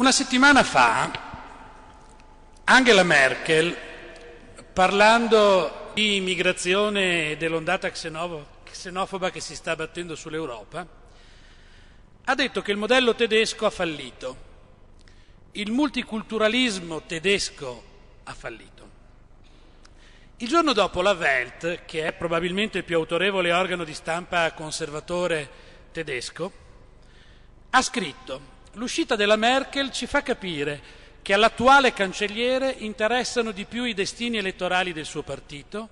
Una settimana fa Angela Merkel, parlando di immigrazione e dell'ondata xenofoba che si sta battendo sull'Europa, ha detto che il modello tedesco ha fallito, il multiculturalismo tedesco ha fallito. Il giorno dopo la Welt, che è probabilmente il più autorevole organo di stampa conservatore tedesco, ha scritto l'uscita della Merkel ci fa capire che all'attuale cancelliere interessano di più i destini elettorali del suo partito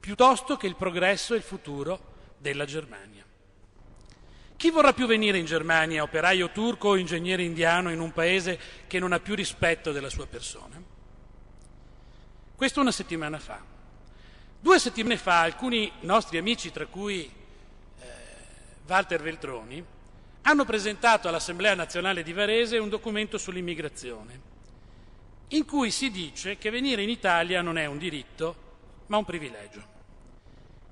piuttosto che il progresso e il futuro della Germania. Chi vorrà più venire in Germania, operaio turco o ingegnere indiano in un paese che non ha più rispetto della sua persona? Questo una settimana fa. Due settimane fa alcuni nostri amici, tra cui eh, Walter Veltroni, hanno presentato all'Assemblea nazionale di Varese un documento sull'immigrazione, in cui si dice che venire in Italia non è un diritto, ma un privilegio,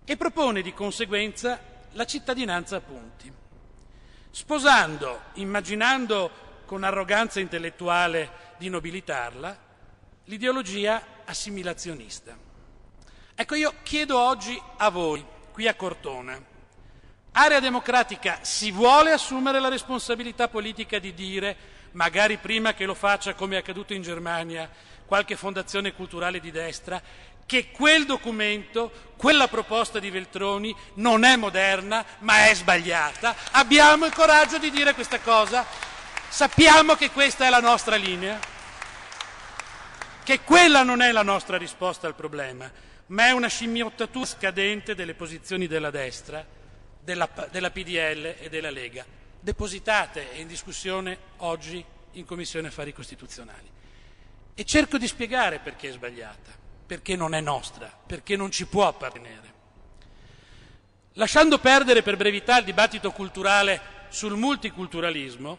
e propone di conseguenza la cittadinanza a punti, sposando, immaginando con arroganza intellettuale di nobilitarla, l'ideologia assimilazionista. Ecco, io chiedo oggi a voi, qui a Cortona, Area Democratica si vuole assumere la responsabilità politica di dire, magari prima che lo faccia come è accaduto in Germania, qualche fondazione culturale di destra, che quel documento, quella proposta di Veltroni non è moderna, ma è sbagliata. Abbiamo il coraggio di dire questa cosa? Sappiamo che questa è la nostra linea? Che quella non è la nostra risposta al problema, ma è una scimmiottatura scadente delle posizioni della destra della, della PDL e della Lega, depositate e in discussione oggi in Commissione Affari Costituzionali. E cerco di spiegare perché è sbagliata, perché non è nostra, perché non ci può appartenere. Lasciando perdere per brevità il dibattito culturale sul multiculturalismo,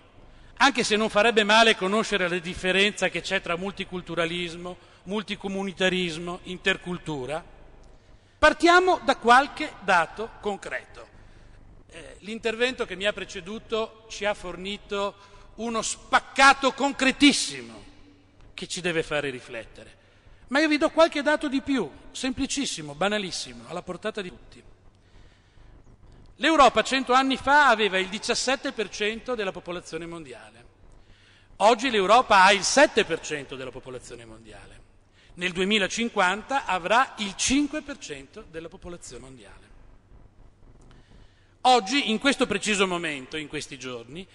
anche se non farebbe male conoscere la differenza che c'è tra multiculturalismo, multicomunitarismo, intercultura, partiamo da qualche dato concreto. Eh, l'intervento che mi ha preceduto ci ha fornito uno spaccato concretissimo che ci deve fare riflettere. Ma io vi do qualche dato di più, semplicissimo, banalissimo, alla portata di tutti. L'Europa cento anni fa aveva il 17% della popolazione mondiale. Oggi l'Europa ha il 7% della popolazione mondiale. Nel 2050 avrà il 5% della popolazione mondiale. Oggi, in questo preciso momento, in questi giorni,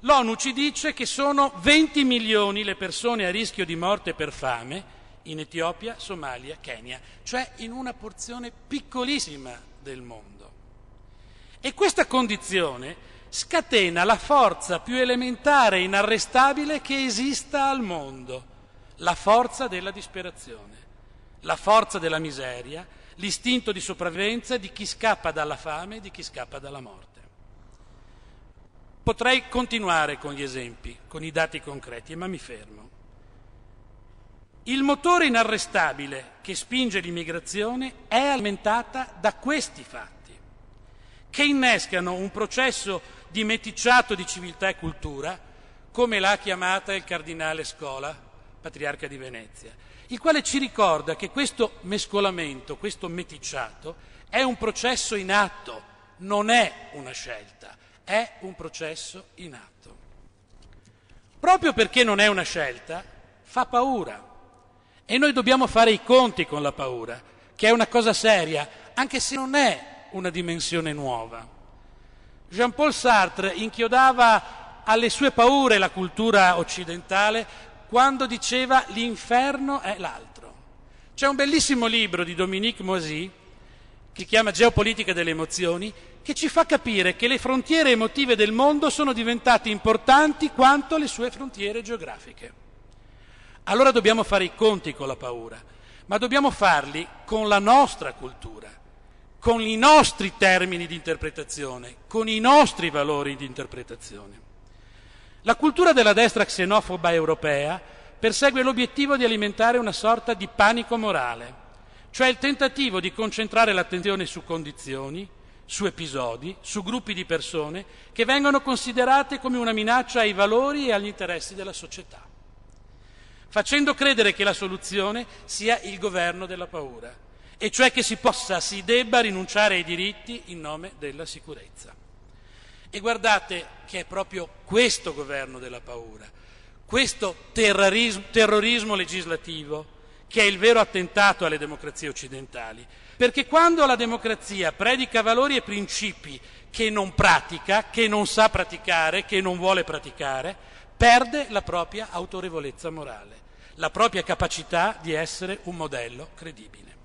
l'ONU ci dice che sono 20 milioni le persone a rischio di morte per fame in Etiopia, Somalia, Kenya, cioè in una porzione piccolissima del mondo. E questa condizione scatena la forza più elementare e inarrestabile che esista al mondo, la forza della disperazione, la forza della miseria, l'istinto di sopravvivenza di chi scappa dalla fame e di chi scappa dalla morte. Potrei continuare con gli esempi, con i dati concreti, ma mi fermo. Il motore inarrestabile che spinge l'immigrazione è alimentata da questi fatti, che innescano un processo di meticciato di civiltà e cultura, come l'ha chiamata il cardinale Scola, patriarca di Venezia, il quale ci ricorda che questo mescolamento, questo meticciato, è un processo in atto, non è una scelta, è un processo in atto. Proprio perché non è una scelta, fa paura. E noi dobbiamo fare i conti con la paura, che è una cosa seria, anche se non è una dimensione nuova. Jean-Paul Sartre inchiodava alle sue paure la cultura occidentale quando diceva l'inferno è l'altro. C'è un bellissimo libro di Dominique Moisy che si chiama Geopolitica delle emozioni che ci fa capire che le frontiere emotive del mondo sono diventate importanti quanto le sue frontiere geografiche. Allora dobbiamo fare i conti con la paura, ma dobbiamo farli con la nostra cultura, con i nostri termini di interpretazione, con i nostri valori di interpretazione. La cultura della destra xenofoba europea persegue l'obiettivo di alimentare una sorta di panico morale, cioè il tentativo di concentrare l'attenzione su condizioni, su episodi, su gruppi di persone che vengono considerate come una minaccia ai valori e agli interessi della società, facendo credere che la soluzione sia il governo della paura, e cioè che si possa, si debba rinunciare ai diritti in nome della sicurezza. E guardate che è proprio questo governo della paura, questo terrorismo, terrorismo legislativo, che è il vero attentato alle democrazie occidentali. Perché quando la democrazia predica valori e principi che non pratica, che non sa praticare, che non vuole praticare, perde la propria autorevolezza morale, la propria capacità di essere un modello credibile.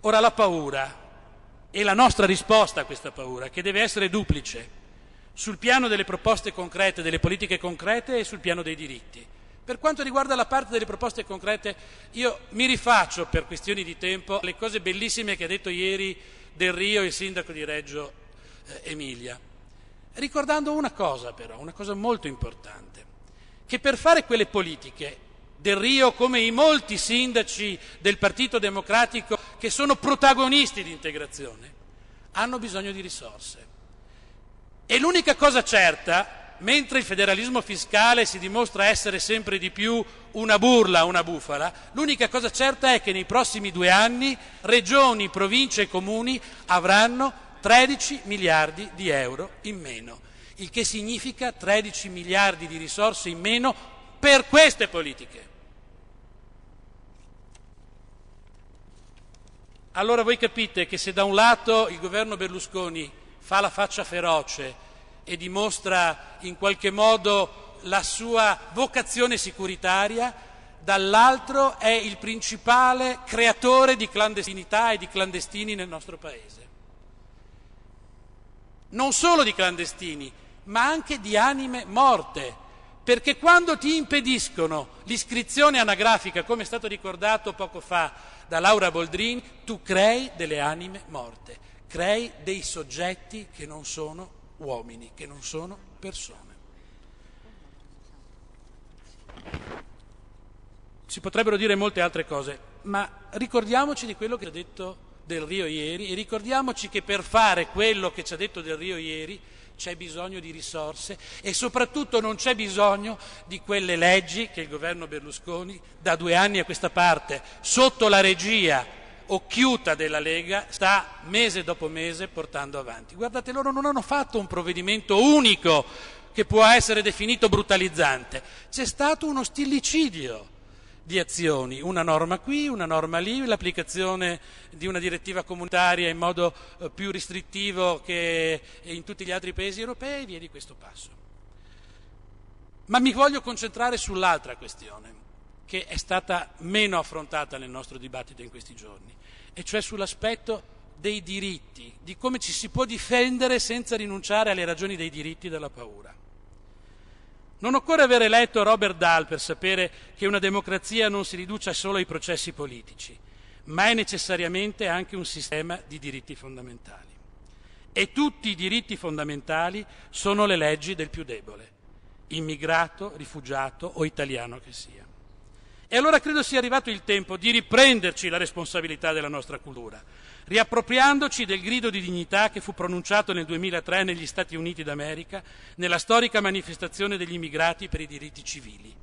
Ora la paura e la nostra risposta a questa paura, che deve essere duplice, sul piano delle proposte concrete, delle politiche concrete e sul piano dei diritti. Per quanto riguarda la parte delle proposte concrete, io mi rifaccio per questioni di tempo alle cose bellissime che ha detto ieri Del Rio, il sindaco di Reggio eh, Emilia, ricordando una cosa però, una cosa molto importante, che per fare quelle politiche Del Rio, come i molti sindaci del Partito Democratico che sono protagonisti di integrazione, hanno bisogno di risorse. E l'unica cosa certa mentre il federalismo fiscale si dimostra essere sempre di più una burla, una bufala, l'unica cosa certa è che nei prossimi due anni regioni, province e comuni avranno 13 miliardi di euro in meno, il che significa 13 miliardi di risorse in meno per queste politiche. Allora voi capite che se da un lato il governo Berlusconi fa la faccia feroce e dimostra in qualche modo la sua vocazione sicuritaria, dall'altro è il principale creatore di clandestinità e di clandestini nel nostro Paese. Non solo di clandestini, ma anche di anime morte, perché quando ti impediscono l'iscrizione anagrafica, come è stato ricordato poco fa da Laura Boldrini, tu crei delle anime morte, crei dei soggetti che non sono uomini, che non sono persone. Si potrebbero dire molte altre cose, ma ricordiamoci di quello che ha detto Del Rio ieri e ricordiamoci che per fare quello che ci ha detto Del Rio ieri c'è bisogno di risorse e soprattutto non c'è bisogno di quelle leggi che il governo Berlusconi da due anni a questa parte, sotto la regia occhiuta della Lega sta mese dopo mese portando avanti. Guardate, loro non hanno fatto un provvedimento unico che può essere definito brutalizzante, c'è stato uno stillicidio di azioni, una norma qui, una norma lì, l'applicazione di una direttiva comunitaria in modo eh, più restrittivo che in tutti gli altri paesi europei, via di questo passo. Ma mi voglio concentrare sull'altra questione, che è stata meno affrontata nel nostro dibattito in questi giorni, e cioè sull'aspetto dei diritti, di come ci si può difendere senza rinunciare alle ragioni dei diritti della paura. Non occorre avere letto Robert Dahl per sapere che una democrazia non si riduce solo ai processi politici, ma è necessariamente anche un sistema di diritti fondamentali. E tutti i diritti fondamentali sono le leggi del più debole, immigrato, rifugiato o italiano che sia. E allora credo sia arrivato il tempo di riprenderci la responsabilità della nostra cultura, riappropriandoci del grido di dignità che fu pronunciato nel 2003 negli Stati Uniti d'America nella storica manifestazione degli immigrati per i diritti civili.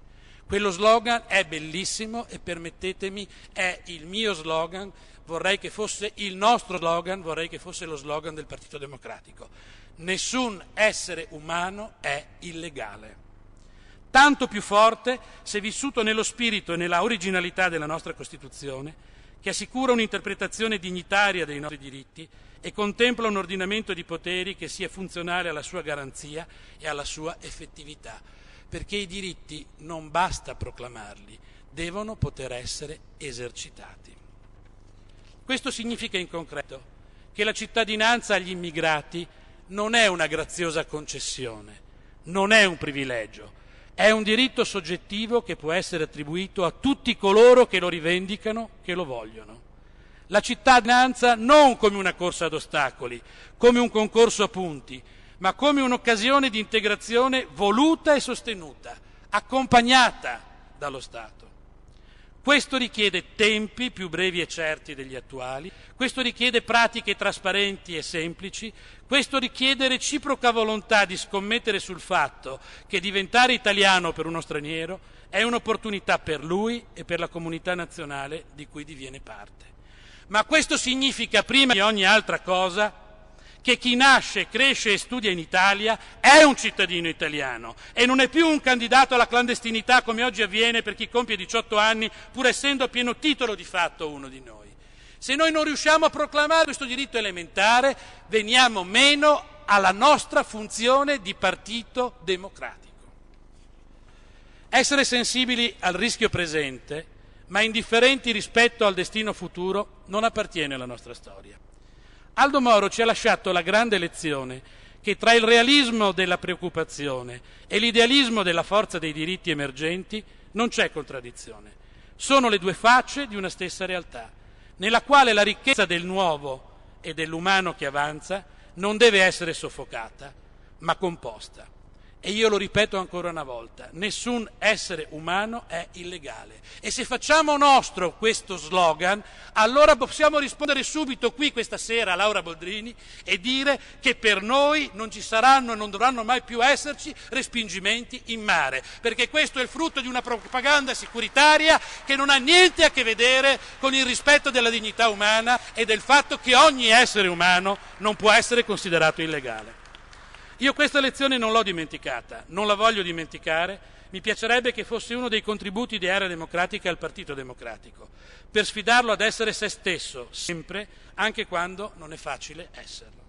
Quello slogan è bellissimo e permettetemi, è il mio slogan, vorrei che fosse il nostro slogan, vorrei che fosse lo slogan del Partito Democratico. Nessun essere umano è illegale tanto più forte se vissuto nello spirito e nella originalità della nostra Costituzione, che assicura un'interpretazione dignitaria dei nostri diritti e contempla un ordinamento di poteri che sia funzionale alla sua garanzia e alla sua effettività, perché i diritti non basta proclamarli, devono poter essere esercitati. Questo significa in concreto che la cittadinanza agli immigrati non è una graziosa concessione, non è un privilegio, è un diritto soggettivo che può essere attribuito a tutti coloro che lo rivendicano, che lo vogliono. La cittadinanza non come una corsa ad ostacoli, come un concorso a punti, ma come un'occasione di integrazione voluta e sostenuta, accompagnata dallo Stato. Questo richiede tempi più brevi e certi degli attuali, questo richiede pratiche trasparenti e semplici, questo richiede reciproca volontà di scommettere sul fatto che diventare italiano per uno straniero è un'opportunità per lui e per la comunità nazionale di cui diviene parte. Ma questo significa, prima di ogni altra cosa, che chi nasce, cresce e studia in Italia è un cittadino italiano e non è più un candidato alla clandestinità come oggi avviene per chi compie 18 anni, pur essendo a pieno titolo di fatto uno di noi. Se noi non riusciamo a proclamare questo diritto elementare, veniamo meno alla nostra funzione di partito democratico. Essere sensibili al rischio presente, ma indifferenti rispetto al destino futuro, non appartiene alla nostra storia. Aldo Moro ci ha lasciato la grande lezione che tra il realismo della preoccupazione e l'idealismo della forza dei diritti emergenti non c'è contraddizione. Sono le due facce di una stessa realtà, nella quale la ricchezza del nuovo e dell'umano che avanza non deve essere soffocata, ma composta. E io lo ripeto ancora una volta, nessun essere umano è illegale. E se facciamo nostro questo slogan, allora possiamo rispondere subito qui questa sera a Laura Boldrini e dire che per noi non ci saranno e non dovranno mai più esserci respingimenti in mare, perché questo è il frutto di una propaganda sicuritaria che non ha niente a che vedere con il rispetto della dignità umana e del fatto che ogni essere umano non può essere considerato illegale. Io questa lezione non l'ho dimenticata, non la voglio dimenticare, mi piacerebbe che fosse uno dei contributi di Area Democratica al Partito Democratico, per sfidarlo ad essere se stesso, sempre, anche quando non è facile esserlo.